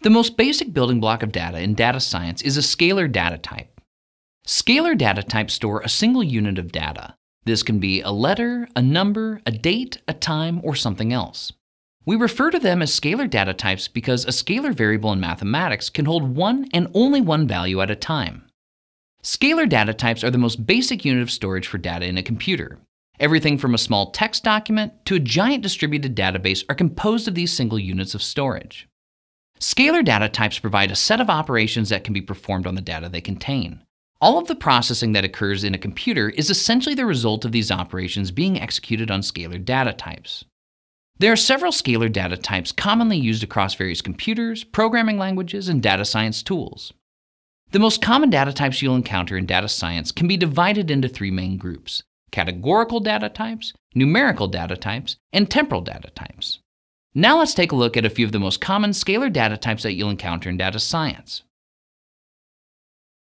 The most basic building block of data in data science is a scalar data type. Scalar data types store a single unit of data. This can be a letter, a number, a date, a time, or something else. We refer to them as scalar data types because a scalar variable in mathematics can hold one and only one value at a time. Scalar data types are the most basic unit of storage for data in a computer. Everything from a small text document to a giant distributed database are composed of these single units of storage. Scalar data types provide a set of operations that can be performed on the data they contain. All of the processing that occurs in a computer is essentially the result of these operations being executed on scalar data types. There are several scalar data types commonly used across various computers, programming languages, and data science tools. The most common data types you'll encounter in data science can be divided into three main groups categorical data types, numerical data types, and temporal data types. Now let's take a look at a few of the most common scalar data types that you'll encounter in data science.